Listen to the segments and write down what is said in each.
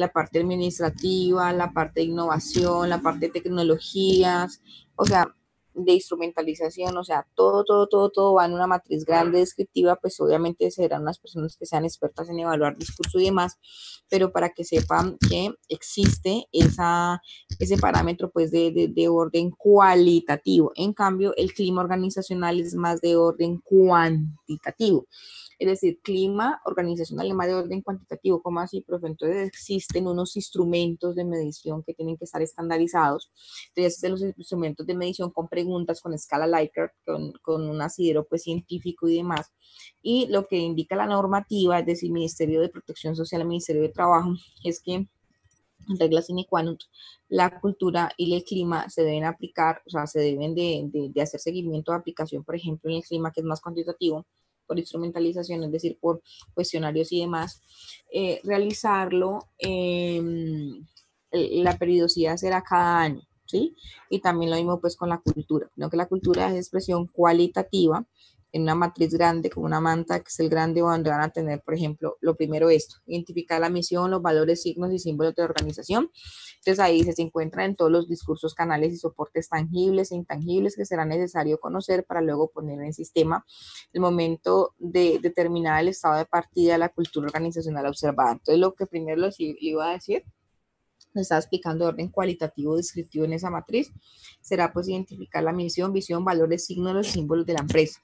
la parte administrativa, la parte de innovación, la parte de tecnologías, o sea, de instrumentalización, o sea, todo, todo, todo, todo va en una matriz grande descriptiva, pues obviamente serán unas personas que sean expertas en evaluar discurso y demás, pero para que sepan que existe esa, ese parámetro pues de, de, de orden cualitativo. En cambio, el clima organizacional es más de orden cuantitativo es decir, clima organizacional más de orden cuantitativo, ¿cómo así, profe? Entonces existen unos instrumentos de medición que tienen que estar estandarizados. Entonces, los instrumentos de medición con preguntas, con escala Likert, con, con un asidero pues, científico y demás. Y lo que indica la normativa, es decir, Ministerio de Protección Social, Ministerio de Trabajo, es que reglas sine qua non, la cultura y el clima se deben aplicar, o sea, se deben de, de, de, hacer seguimiento de aplicación, por ejemplo, en el clima que es más cuantitativo, por instrumentalización, es decir, por cuestionarios y demás, eh, realizarlo, eh, la periodicidad será cada año, ¿sí? Y también lo mismo pues con la cultura, ¿no? Que la cultura es expresión cualitativa, en una matriz grande, como una manta, que es el grande, donde van a tener, por ejemplo, lo primero esto, identificar la misión, los valores, signos y símbolos de organización. Entonces ahí se encuentran en todos los discursos, canales y soportes tangibles e intangibles que será necesario conocer para luego poner en sistema el momento de determinar el estado de partida de la cultura organizacional observada. Entonces lo que primero les iba a decir está explicando orden cualitativo descriptivo en esa matriz, será pues identificar la misión, visión, valores, signos y símbolos de la empresa.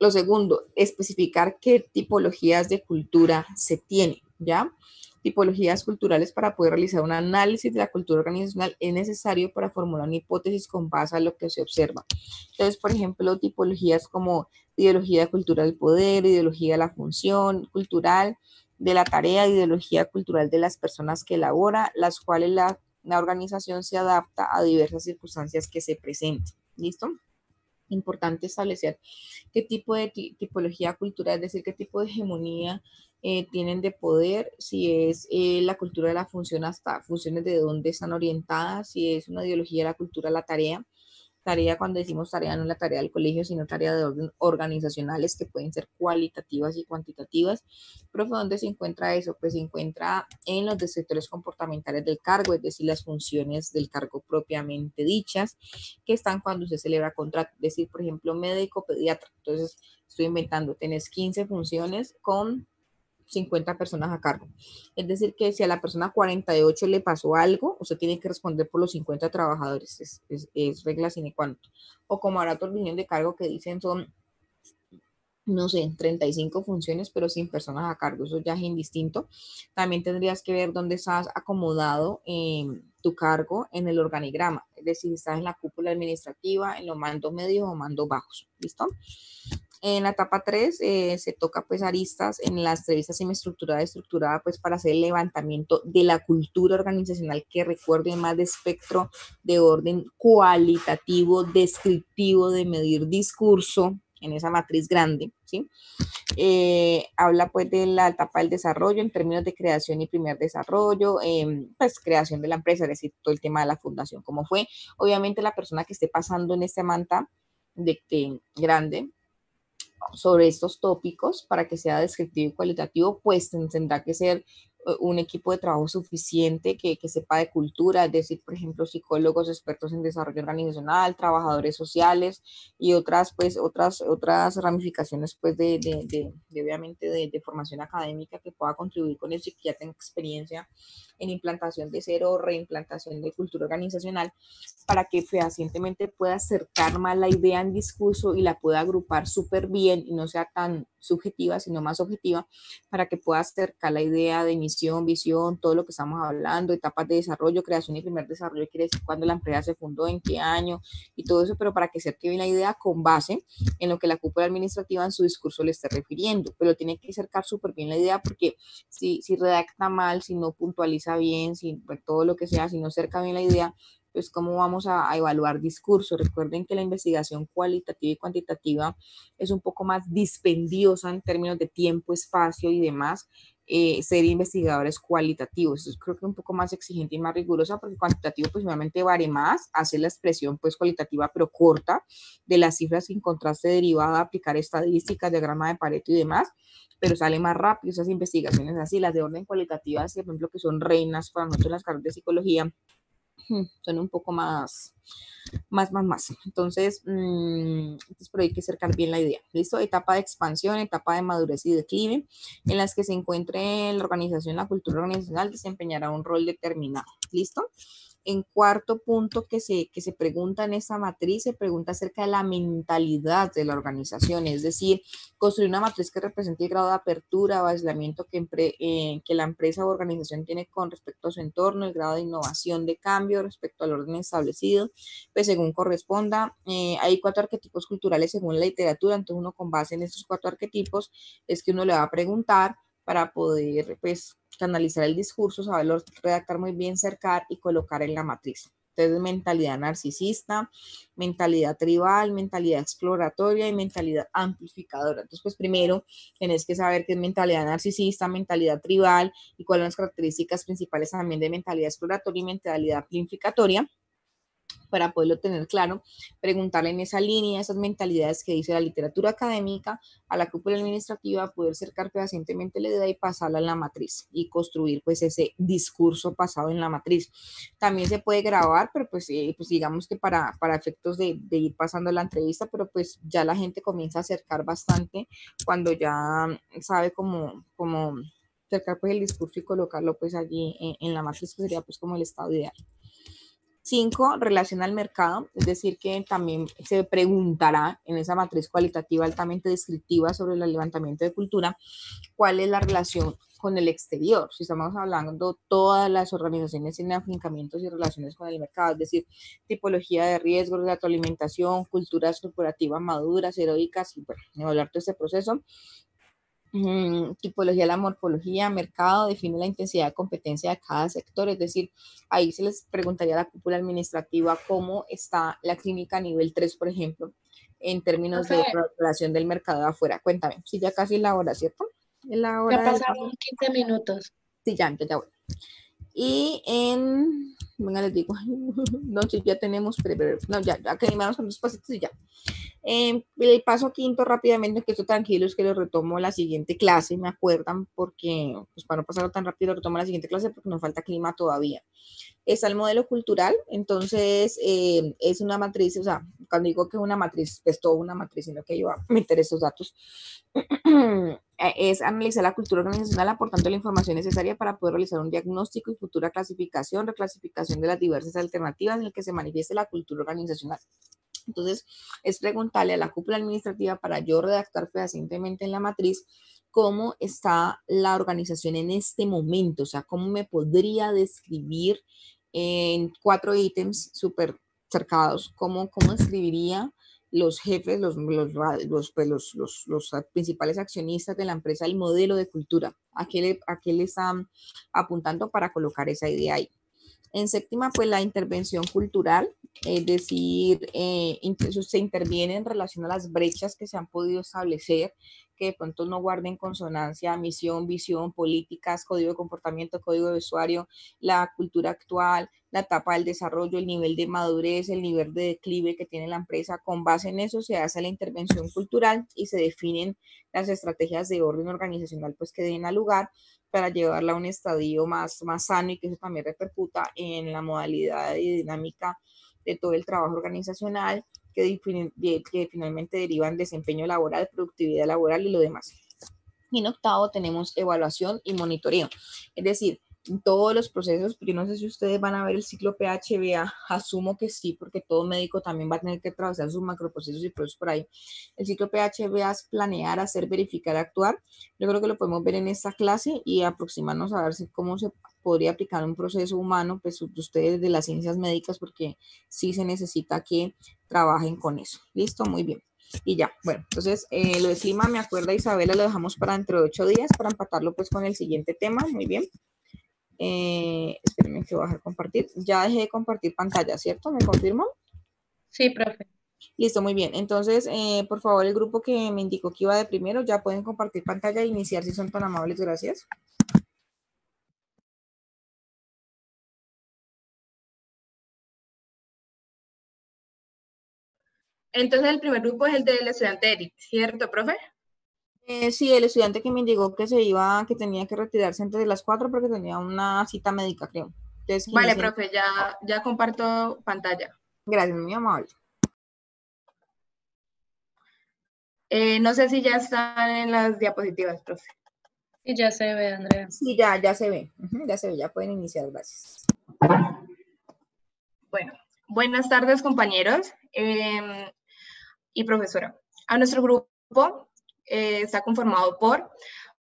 Lo segundo, especificar qué tipologías de cultura se tiene, ¿ya? Tipologías culturales para poder realizar un análisis de la cultura organizacional es necesario para formular una hipótesis con base a lo que se observa. Entonces, por ejemplo, tipologías como ideología cultural del poder, ideología de la función cultural, de la tarea, ideología cultural de las personas que elabora, las cuales la, la organización se adapta a diversas circunstancias que se presenten. ¿Listo? Importante establecer qué tipo de tipología cultural, es decir, qué tipo de hegemonía eh, tienen de poder, si es eh, la cultura de la función hasta funciones de dónde están orientadas, si es una ideología de la cultura, la tarea, Tarea, cuando decimos tarea, no la tarea del colegio, sino tarea de orden organizacionales que pueden ser cualitativas y cuantitativas. Pero ¿dónde se encuentra eso? Pues se encuentra en los sectores comportamentales del cargo, es decir, las funciones del cargo propiamente dichas, que están cuando se celebra contrato. Es decir, por ejemplo, médico, pediatra. Entonces, estoy inventando, tenés 15 funciones con 50 personas a cargo. Es decir, que si a la persona 48 le pasó algo, usted tiene que responder por los 50 trabajadores. Es, regla sine qua non. O como ahora otros de cargo que dicen son, no sé, 35 funciones, pero sin personas a cargo. Eso ya es indistinto. También tendrías que ver dónde estás acomodado tu cargo en el organigrama. Es decir, estás en la cúpula administrativa, en los mandos medios o mandos bajos. ¿Listo? En la etapa 3 eh, se toca pues aristas en las entrevistas semiestructurada estructurada pues para hacer el levantamiento de la cultura organizacional que recuerde más de espectro de orden cualitativo, descriptivo de medir discurso en esa matriz grande, ¿sí? Eh, habla pues de la etapa del desarrollo en términos de creación y primer desarrollo, eh, pues creación de la empresa, es decir, todo el tema de la fundación, cómo fue. Obviamente la persona que esté pasando en este manta de, de grande sobre estos tópicos para que sea descriptivo y cualitativo, pues tendrá que ser eh, un equipo de trabajo suficiente que, que, sepa de cultura, es decir, por ejemplo, psicólogos expertos en desarrollo organizacional, trabajadores sociales y otras, pues, otras, otras ramificaciones, pues, de, de, de, obviamente, de, formación académica que pueda contribuir con que ya tenga experiencia en implantación de cero reimplantación de cultura organizacional para que fehacientemente pueda acercar más la idea en discurso y la pueda agrupar súper bien y no sea tan subjetiva, sino más objetiva, para que pueda acercar la idea de misión, visión, todo lo que estamos hablando, etapas de desarrollo, creación y primer desarrollo, quiere decir cuándo la empresa se fundó, en qué año y todo eso, pero para que acerque bien la idea con base en lo que la cúpula administrativa en su discurso le esté refiriendo, pero tiene que acercar súper bien la idea porque si, si redacta mal, si no puntualiza bien, si pues, todo lo que sea, si no acerca bien la idea, pues cómo vamos a, a, evaluar discurso. Recuerden que la investigación cualitativa y cuantitativa es un poco más dispendiosa en términos de tiempo, espacio y demás. Eh, ser investigadores cualitativos. Eso creo que un poco más exigente y más rigurosa porque cuantitativo pues obviamente vale más, hace la expresión pues cualitativa pero corta de las cifras sin contraste derivada, aplicar estadísticas, diagrama de Pareto y demás, pero sale más rápido esas investigaciones así, las de orden cualitativa, por ejemplo, que son reinas para nosotros en las carreras de psicología, son un poco más, más, más, más. Entonces, mmm, por ahí hay que acercar bien la idea. ¿Listo? Etapa de expansión, etapa de madurez y declive, en las que se encuentre la organización, la cultura organizacional desempeñará un rol determinado. ¿Listo? En cuarto punto que se, que se pregunta en esta matriz, se pregunta acerca de la mentalidad de la organización, es decir, construir una matriz que represente el grado de apertura o aislamiento que, eh, que la empresa o organización tiene con respecto a su entorno, el grado de innovación de cambio respecto al orden establecido, pues según corresponda. Eh, hay cuatro arquetipos culturales según la literatura, entonces uno con base en estos cuatro arquetipos es que uno le va a preguntar para poder pues canalizar el discurso, saberlo redactar muy bien, cercar y colocar en la matriz. Entonces, mentalidad narcisista, mentalidad tribal, mentalidad exploratoria y mentalidad amplificadora. Entonces, pues primero tenés que saber qué es mentalidad narcisista, mentalidad tribal y cuáles son las características principales también de mentalidad exploratoria y mentalidad amplificatoria para poderlo tener claro, preguntarle en esa línea, esas mentalidades que dice la literatura académica, a la cúpula administrativa, poder cercar fehacientemente la idea y pasarla en la matriz y construir pues ese discurso pasado en la matriz. También se puede grabar, pero pues, eh, pues digamos que para, para efectos de, de, ir pasando la entrevista, pero pues ya la gente comienza a acercar bastante cuando ya sabe cómo, cómo acercar pues el discurso y colocarlo pues allí en, la matriz, que sería pues como el estado ideal. Cinco, relación al mercado, es decir, que también se preguntará en esa matriz cualitativa altamente descriptiva sobre el levantamiento de cultura, cuál es la relación con el exterior. Si estamos hablando todas las organizaciones tienen afincamientos y relaciones con el mercado, es decir, tipología de riesgos, de alimentación, culturas corporativas maduras, heroicas, y bueno, hablar todo este proceso tipología, la morfología, mercado, define la intensidad de competencia de cada sector, es decir, ahí se les preguntaría a la cúpula administrativa cómo está la clínica nivel 3, por ejemplo, en términos de relación del mercado de afuera. Cuéntame, si ya casi la hora, ¿cierto? La hora ya pasaron 15 minutos. Sí, ya, ya, ya voy. Y en, venga, les digo, no, si ya tenemos, no, ya, ya que vamos con dos pasitos y ya. Eh, el paso quinto rápidamente, que estoy tranquilo, es que lo retomo la siguiente clase, me acuerdan, porque, pues para no pasarlo tan rápido, retomo la siguiente clase porque nos falta clima todavía. Está el modelo cultural, entonces eh, es una matriz, o sea, cuando digo que es una matriz, es toda una matriz, sino que yo voy a meter esos datos, es analizar la cultura organizacional aportando la información necesaria para poder realizar un diagnóstico y futura clasificación, reclasificación de las diversas alternativas en las que se manifieste la cultura organizacional. Entonces, es preguntarle a la cúpula administrativa para yo redactar fehacientemente en la matriz cómo está la organización en este momento, o sea, cómo me podría describir en cuatro ítems súper cercados, cómo, cómo describiría los jefes, los, los, pues, los, los, los, principales accionistas de la empresa el modelo de cultura, a qué le, a qué le están apuntando para colocar esa idea ahí. En séptima, pues la intervención cultural, es decir, eh, se interviene en relación a las brechas que se han podido establecer, que de pronto no guarden consonancia, misión, visión, políticas, código de comportamiento, código de usuario, la cultura actual, la etapa del desarrollo, el nivel de madurez, el nivel de declive que tiene la empresa. Con base en eso se hace la intervención cultural y se definen las estrategias de orden organizacional pues que den al lugar para llevarla a un estadio más, más sano y que eso también repercuta en la modalidad y dinámica de todo el trabajo organizacional que, que finalmente derivan desempeño laboral, productividad laboral y lo demás. Y en octavo tenemos evaluación y monitoreo. Es decir, todos los procesos, yo no sé si ustedes van a ver el ciclo PHBA, asumo que sí, porque todo médico también va a tener que atravesar sus macroprocesos y procesos por ahí. El ciclo PHBA es planear, hacer, verificar, actuar. Yo creo que lo podemos ver en esta clase y aproximarnos a ver si, cómo se podría aplicar un proceso humano, pues ustedes de las ciencias médicas, porque sí se necesita que trabajen con eso. Listo, muy bien. Y ya, bueno, entonces eh, lo de clima, me acuerda Isabela, lo dejamos para dentro de ocho días para empatarlo pues con el siguiente tema. Muy bien. Eh, espérenme que voy a dejar compartir. Ya dejé de compartir pantalla, ¿cierto? ¿Me confirman? Sí, profe. Listo, muy bien. Entonces, eh, por favor, el grupo que me indicó que iba de primero, ya pueden compartir pantalla e iniciar si son tan amables. Gracias. Entonces, el primer grupo es el del estudiante Eric, ¿cierto, profe? Eh, sí, el estudiante que me indicó que se iba, que tenía que retirarse antes de las cuatro porque tenía una cita médica, creo. vale, profe, ya, ya comparto pantalla. Gracias, muy amable. Eh, no sé si ya están en las diapositivas, profe. Sí, ya se ve, Andrea. Sí, ya, ya se ve. ya se ve, ya pueden iniciar, gracias. Bueno, buenas tardes, compañeros em, y profesora. A nuestro grupo eh, está conformado por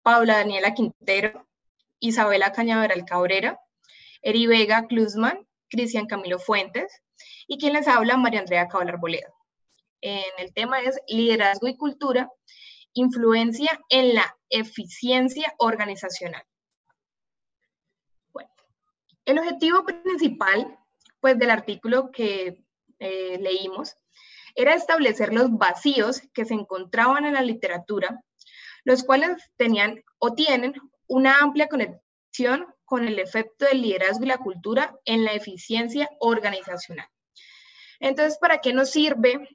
Paula Daniela Quintero, Isabela Cañaveral Cabrera, Eri Vega Klusman, Cristian Camilo Fuentes y quien les habla, María Andrea Cabal Boledo en el tema es liderazgo y cultura, influencia en la eficiencia organizacional. Bueno, el objetivo principal pues, del artículo que eh, leímos era establecer los vacíos que se encontraban en la literatura, los cuales tenían o tienen una amplia conexión con el efecto del liderazgo y la cultura en la eficiencia organizacional. Entonces, ¿para qué nos sirve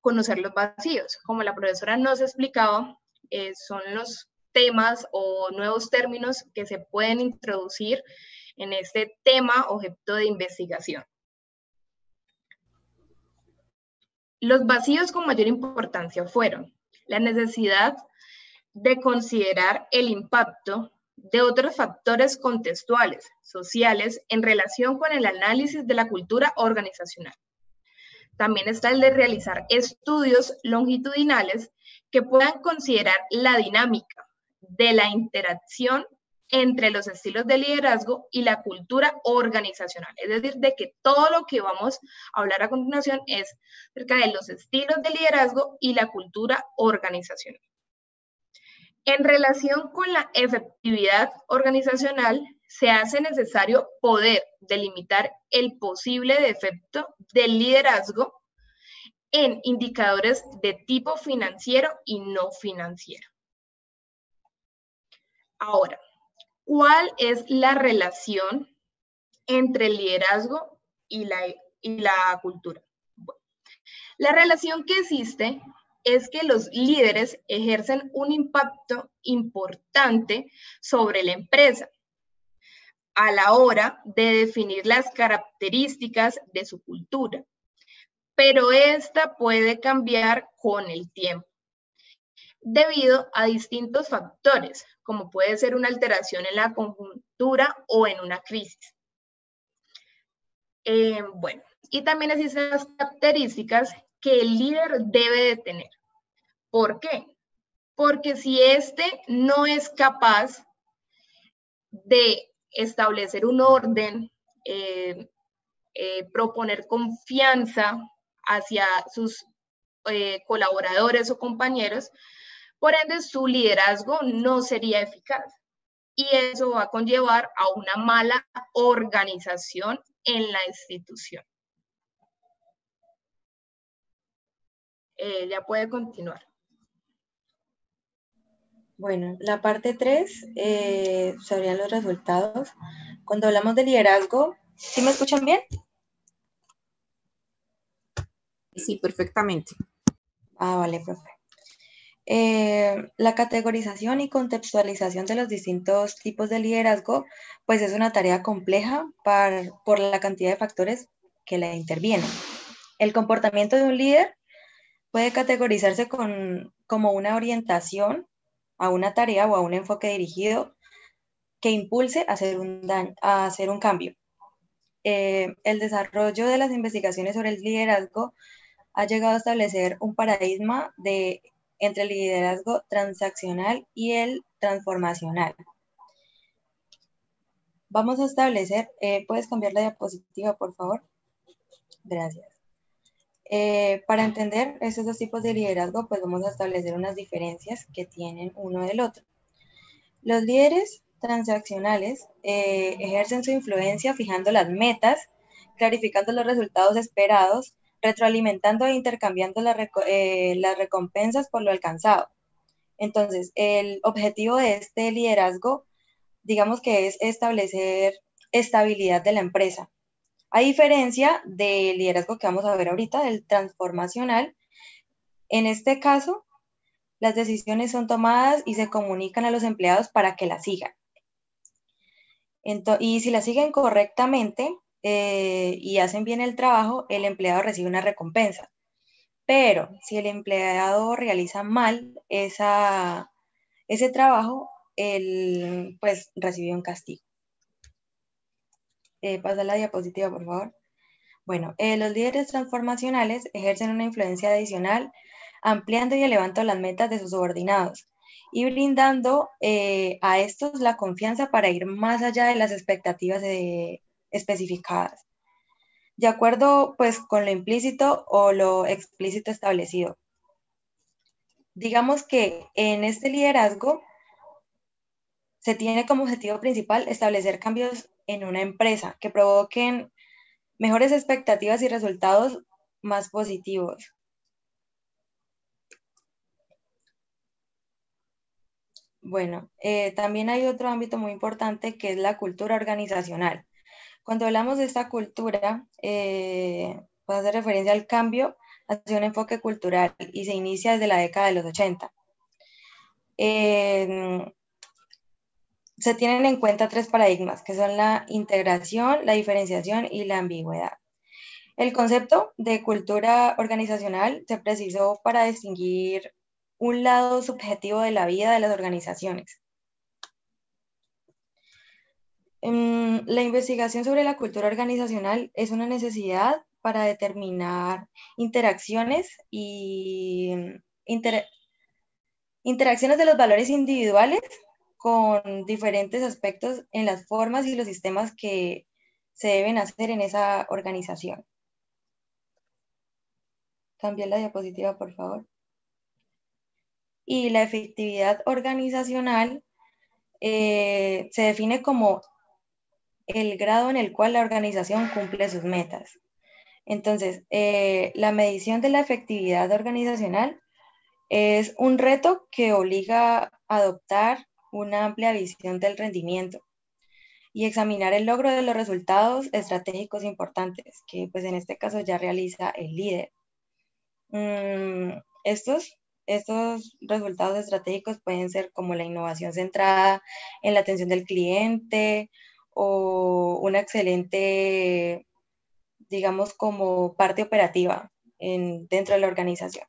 conocer los vacíos. Como la profesora nos explicaba, eh, son los temas o nuevos términos que se pueden introducir en este tema objeto de investigación. Los vacíos con mayor importancia fueron la necesidad de considerar el impacto de otros factores contextuales, sociales, en relación con el análisis de la cultura organizacional. También está el de realizar estudios longitudinales que puedan considerar la dinámica de la interacción entre los estilos de liderazgo y la cultura organizacional. Es decir, de que todo lo que vamos a hablar a continuación es acerca de los estilos de liderazgo y la cultura organizacional. En relación con la efectividad organizacional, se hace necesario poder delimitar el posible defecto del liderazgo en indicadores de tipo financiero y no financiero. Ahora, ¿cuál es la relación entre el liderazgo y la, cultura? la relación que existe es que los líderes ejercen un impacto importante sobre la empresa a la hora de definir las características de su cultura, pero esta puede cambiar con el tiempo debido a distintos factores, como puede ser una alteración en la conjuntura o en una crisis. Eh, bueno, y también existen las características que el líder debe de tener. ¿Por qué? Porque si éste no es capaz de establecer un orden, eh, eh, proponer confianza hacia sus colaboradores o compañeros, por ende su liderazgo no sería eficaz. Y eso va a conllevar a una mala organización en la institución. ya puede continuar. Bueno, la parte 3 eh, serían los resultados. Cuando hablamos de liderazgo, ¿sí me escuchan bien? Sí, perfectamente. Ah, vale, profe. Eh, la categorización y contextualización de los distintos tipos de liderazgo, pues es una tarea compleja por la cantidad de factores que la intervienen. El comportamiento de un líder puede categorizarse como una orientación a una tarea o a un enfoque dirigido que impulse a hacer un, cambio. Eh, el desarrollo de las investigaciones sobre el liderazgo ha llegado a establecer un paradigma de, entre el liderazgo transaccional y el transformacional. Vamos a establecer, eh, ¿puedes cambiar la diapositiva, por favor? Gracias. Eh, para entender esos dos tipos de liderazgo, pues vamos a establecer unas diferencias que tienen uno del otro. Los líderes transaccionales eh, ejercen su influencia fijando las metas, clarificando los resultados esperados, retroalimentando e intercambiando eh, las recompensas por lo alcanzado. Entonces, el objetivo de este liderazgo, digamos que es establecer estabilidad de la empresa. A diferencia del liderazgo que vamos a ver ahorita, del transformacional, en este caso, las decisiones son tomadas y se comunican a los empleados para que las sigan. y si las siguen correctamente eh, y hacen bien el trabajo, el empleado recibe una recompensa. Pero si el empleado realiza mal esa, ese trabajo, él pues recibe un castigo. Eh, pasa la diapositiva, por favor. Bueno, eh, los líderes transformacionales ejercen una influencia adicional ampliando y elevando las metas de sus subordinados y brindando eh, a estos la confianza para ir más allá de las expectativas especificadas, de acuerdo pues con lo implícito o lo explícito establecido. Digamos que en este liderazgo se tiene como objetivo principal establecer cambios en una empresa que provoquen mejores expectativas y resultados más positivos. Bueno, eh, también hay otro ámbito muy importante que es la cultura organizacional. Cuando hablamos de esta cultura, eh, puede hacer referencia al cambio hacia un enfoque cultural y se inicia desde la década de los 80. se tienen en cuenta tres paradigmas, que son la integración, la diferenciación y la ambigüedad. El concepto de cultura organizacional se precisó para distinguir un lado subjetivo de la vida de las organizaciones. Em, la investigación sobre la cultura organizacional es una necesidad para determinar interacciones y interacciones de los valores individuales con diferentes aspectos en las formas y los sistemas que se deben hacer en esa organización. Cambia la diapositiva, por favor y la efectividad organizacional eh, se define como el grado en el cual la organización cumple sus metas. Entonces, eh, la medición de la efectividad organizacional es un reto que obliga a adoptar una amplia visión del rendimiento y examinar el logro de los resultados estratégicos importantes, que pues en este caso ya realiza el líder. Mm, estos estos resultados estratégicos pueden ser como la innovación centrada en la atención del cliente o una excelente, digamos, como parte operativa dentro de la organización.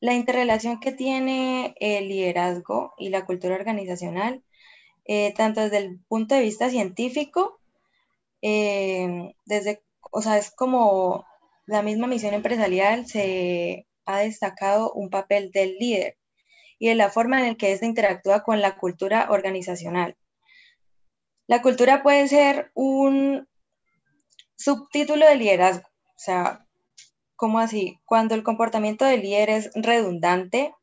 La interrelación que tiene el liderazgo y la cultura organizacional, eh, tanto desde el punto de vista científico eh, desde, o sea, es como la misma misión empresarial se ha destacado un papel del líder y de la forma en la que éste interactúa con la cultura organizacional. La cultura puede ser un subtítulo de liderazgo, o sea, ¿cómo así? Cuando el comportamiento del líder es redundante,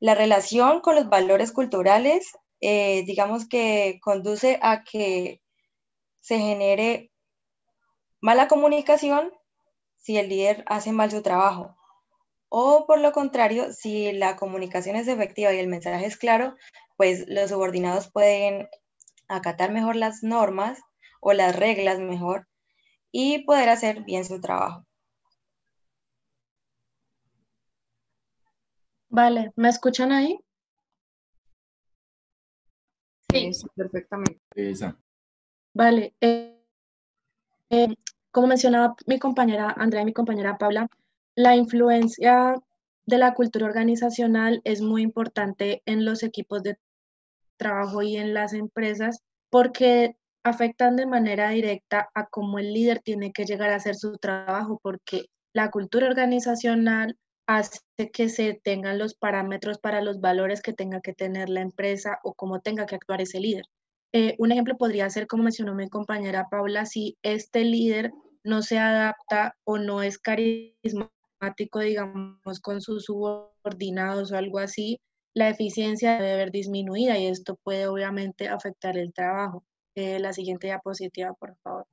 la relación con los valores culturales, eh, digamos que conduce a que se genere mala comunicación si el líder hace mal su trabajo. O por lo contrario, si la comunicación es efectiva y el mensaje es claro, pues los subordinados pueden acatar mejor las normas o las reglas mejor y poder hacer bien su trabajo. Vale, ¿me escuchan ahí? Sí, perfectamente. Vale. Eh, eh, como mencionaba mi compañera Andrea y mi compañera Paula, la influencia de la cultura organizacional es muy importante en los equipos de trabajo y en las empresas porque afectan de manera directa a cómo el líder tiene que llegar a hacer su trabajo, porque la cultura organizacional hace que se tengan los parámetros para los valores que tenga que tener la empresa o cómo tenga que actuar ese líder. Eh, un ejemplo podría ser, como mencionó mi compañera Paula, si este líder no se adapta o no es carismático, digamos, con sus subordinados o algo así, la eficiencia debe ver disminuida y esto puede obviamente afectar el trabajo. Eh, la siguiente diapositiva, por favor.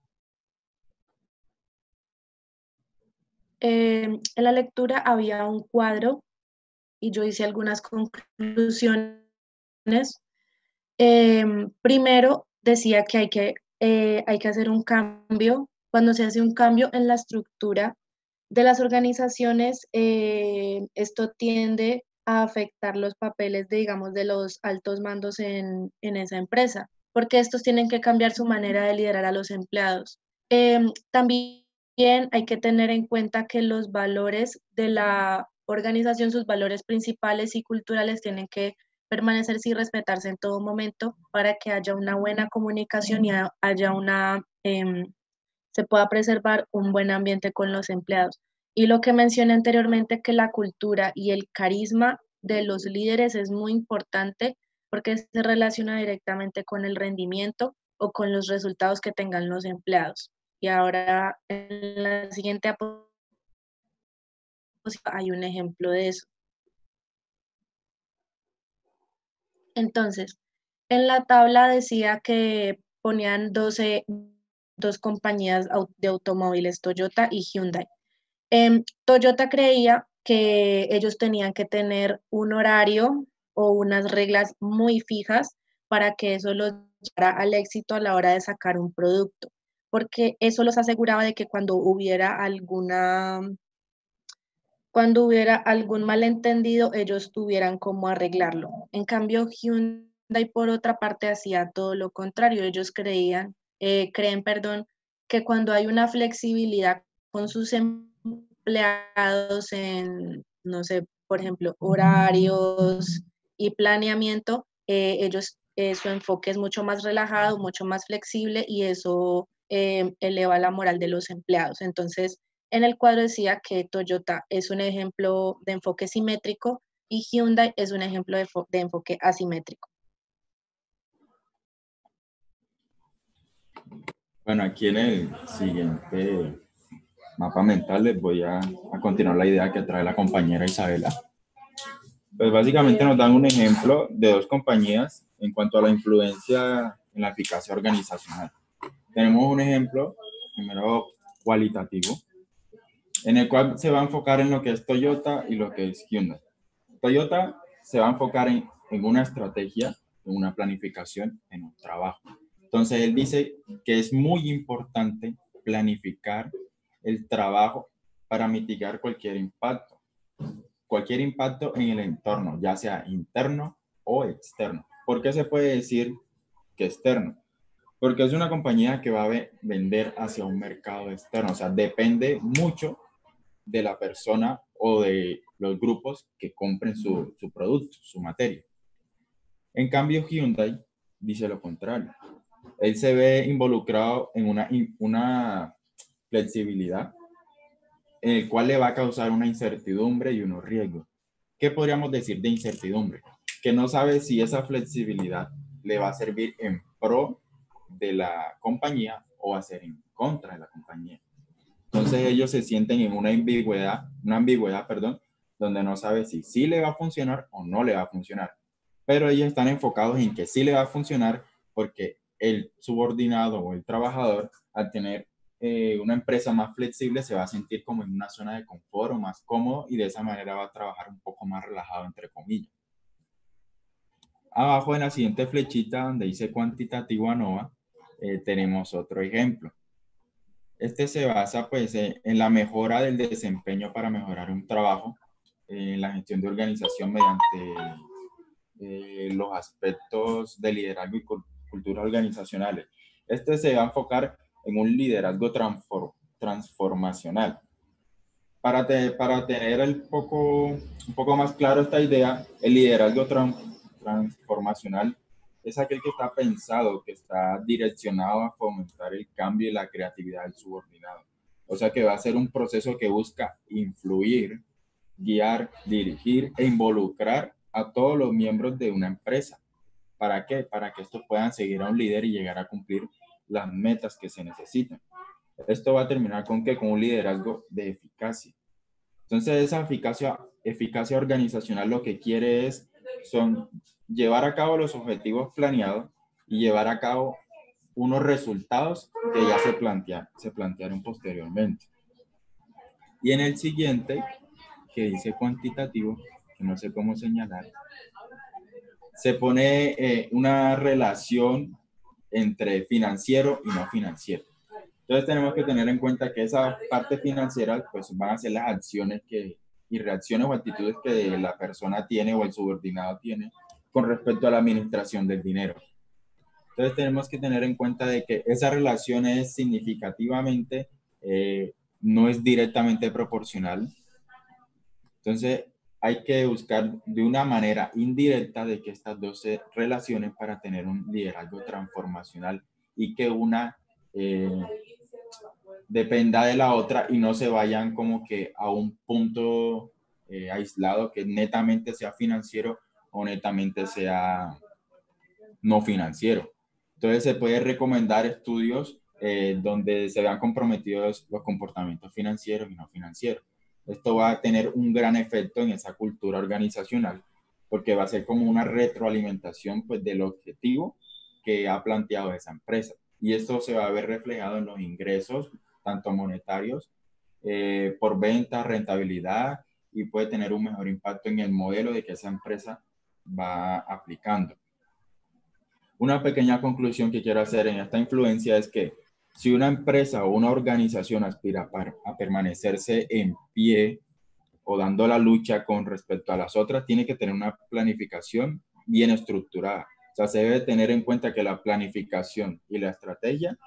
Eh, en la lectura había un cuadro y yo hice algunas conclusiones. primero, decía que hay que, hay que hacer un cambio. Cuando se hace un cambio en la estructura de las organizaciones, esto tiende a afectar los papeles, de, digamos, de los altos mandos en, esa empresa, porque estos tienen que cambiar su manera de liderar a los empleados. Em, también hay que tener en cuenta que los valores de la organización, sus valores principales y culturales tienen que permanecer y respetarse en todo momento para que haya una buena comunicación y haya una, em, se pueda preservar un buen ambiente con los empleados. Y lo que mencioné anteriormente, que la cultura y el carisma de los líderes es muy importante porque se relaciona directamente con el rendimiento o con los resultados que tengan los empleados. Y ahora en la siguiente hay un ejemplo de eso. Entonces, en la tabla decía que ponían 12, dos compañías de automóviles, Toyota y Hyundai. Em, Toyota creía que ellos tenían que tener un horario o unas reglas muy fijas para que eso los llevara al éxito a la hora de sacar un producto, porque eso los aseguraba de que cuando hubiera alguna cuando hubiera algún malentendido, ellos tuvieran cómo arreglarlo. En cambio, Hyundai, por otra parte, hacía todo lo contrario. Ellos creían, eh, creen, perdón, que cuando hay una flexibilidad con sus em empleados en, no sé, por ejemplo, horarios y planeamiento, eh, ellos, eh, su enfoque es mucho más relajado, mucho más flexible y eso eleva la moral de los empleados. Entonces, en el cuadro decía que Toyota es un ejemplo de enfoque simétrico y Hyundai es un ejemplo de, de enfoque asimétrico. Bueno, aquí en el siguiente mapa mental, les voy a, a, continuar la idea que trae la compañera Isabela. Pues básicamente nos dan un ejemplo de dos compañías en cuanto a la influencia en la eficacia organizacional. Tenemos un ejemplo, primero cualitativo, en el cual se va a enfocar en lo que es Toyota y lo que es Hyundai. Toyota se va a enfocar en, en una estrategia, en una planificación, en un trabajo. Entonces él dice que es muy importante planificar el trabajo para mitigar cualquier impacto, cualquier impacto en el entorno, ya sea interno o externo. ¿Por qué se puede decir que externo? Porque es una compañía que va a vender hacia un mercado externo, o sea, depende mucho de la persona o de los grupos que compren su, su producto, su materia. En cambio, Hyundai dice lo contrario. Él se ve involucrado en una, una flexibilidad, el cual le va a causar una incertidumbre y unos riesgos. ¿Qué podríamos decir de incertidumbre? Que no sabe si esa flexibilidad le va a servir en pro de la compañía o va a ser en contra de la compañía. Entonces ellos se sienten en una ambigüedad, una ambigüedad, perdón, donde no sabe si sí le va a funcionar o no le va a funcionar. Pero ellos están enfocados en que sí le va a funcionar porque el subordinado o el trabajador, al tener eh, una empresa más flexible se va a sentir como en una zona de confort o más cómodo y de esa manera va a trabajar un poco más relajado, entre comillas. Abajo en la siguiente flechita donde dice cuantitativo ANOVA, eh, tenemos otro ejemplo. Este se basa pues eh, en la mejora del desempeño para mejorar un trabajo, en la gestión de organización mediante los aspectos de liderazgo y cultura organizacionales. Este se va a enfocar en un liderazgo transformacional. Para, para tener un poco más claro esta idea, el liderazgo transformacional es aquel que está pensado, que está direccionado a fomentar el cambio y la creatividad del subordinado. O sea que va a ser un proceso que busca influir, guiar, dirigir e involucrar a todos los miembros de una empresa. ¿Para qué? Para que estos puedan seguir a un líder y llegar a cumplir las metas que se necesitan. Esto va a terminar con que con un liderazgo de eficacia. Entonces esa eficacia, organizacional lo que quiere es son llevar a cabo los objetivos planeados y llevar a cabo unos resultados que ya se, plantea, se plantearon posteriormente. Y en el siguiente, que dice cuantitativo, que no sé cómo señalar, se pone eh, una relación entre financiero y no financiero. Entonces tenemos que tener en cuenta que esa parte financiera pues van a ser las acciones que, y reacciones o actitudes que la persona tiene o el subordinado tiene con respecto a la administración del dinero. Entonces tenemos que tener en cuenta de que esa relación es significativamente, eh, no es directamente proporcional. Entonces hay que buscar de una manera indirecta de que estas dos se relacionen para tener un liderazgo transformacional y que una eh, dependa de la otra y no se vayan como que a un punto eh, aislado que netamente sea financiero o netamente sea no financiero. Entonces se puede recomendar estudios eh, donde se vean comprometidos los comportamientos financieros y no financieros. Esto va a tener un gran efecto en esa cultura organizacional porque va a ser como una retroalimentación pues, del objetivo que ha planteado esa empresa. Y esto se va a ver reflejado en los ingresos, tanto monetarios, eh, por venta, rentabilidad, y puede tener un mejor impacto en el modelo de que esa empresa va aplicando. Una pequeña conclusión que quiero hacer en esta influencia es que si una empresa o una organización aspira a permanecerse en pie o dando la lucha con respecto a las otras, tiene que tener una planificación bien estructurada. O sea, se debe tener en cuenta que la planificación y la estrategia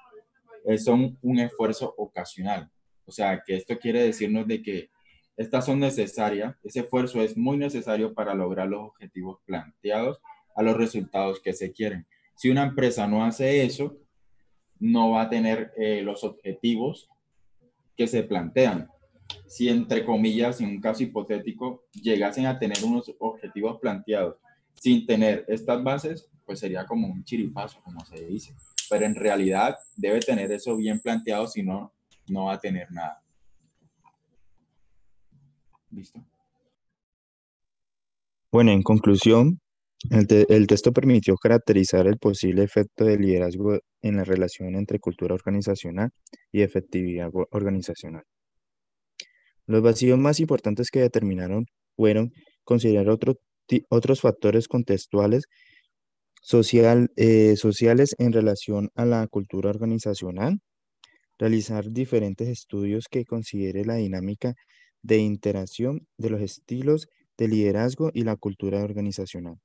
eh, son un esfuerzo ocasional. O sea, que esto quiere decirnos de que estas son necesarias, ese esfuerzo es muy necesario para lograr los objetivos planteados a los resultados que se quieren. Si una empresa no hace eso, no va a tener eh, los objetivos que se plantean. Si entre comillas, en un caso hipotético, llegasen a tener unos objetivos planteados sin tener estas bases, pues sería como un chiripazo, como se dice. Pero en realidad debe tener eso bien planteado, si no, no va a tener nada. ¿Listo? Bueno, en conclusión, el, texto permitió caracterizar el posible efecto de liderazgo en la relación entre cultura organizacional y efectividad organizacional. Los vacíos más importantes que determinaron fueron considerar otros factores contextuales eh, sociales en relación a la cultura organizacional, realizar diferentes estudios que considere la dinámica de interacción de los estilos de liderazgo y la cultura organizacional.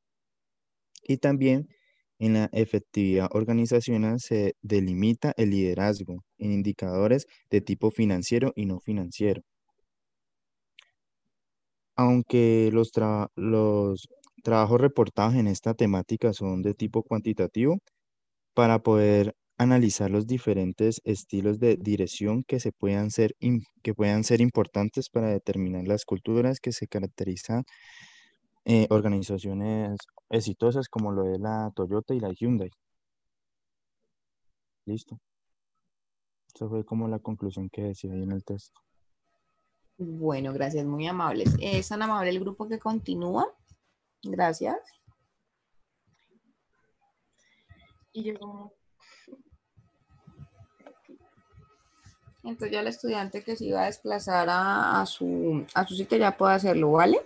Y también en la efectividad organizacional se delimita el liderazgo en indicadores de tipo financiero y no financiero. Aunque los, los trabajos reportados en esta temática son de tipo cuantitativo, para poder analizar los diferentes estilos de dirección que, se puedan ser, que puedan ser importantes para determinar las culturas que se caracterizan eh, organizaciones exitosas como lo es la Toyota y la Hyundai. Listo. Esa fue como la conclusión que decía ahí en el texto. Bueno, gracias, muy amables. ¿Es tan amable el grupo que continúa? Gracias. Y yo Entonces ya el estudiante que se iba a desplazar a, su, a su sitio ya puede hacerlo, ¿vale?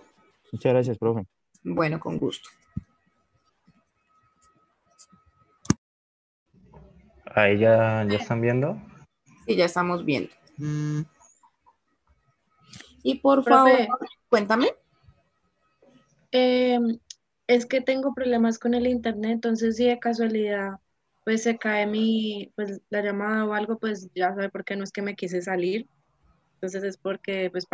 Muchas gracias, profe. Bueno, con gusto. Ahí ya, ya están viendo. Sí, ya estamos viendo. Y por favor, cuéntame. Em, es que tengo problemas con el internet, entonces si de casualidad pues se cae mi, pues la llamada o algo, pues ya sabe por qué no es que me quise salir. Entonces es porque pues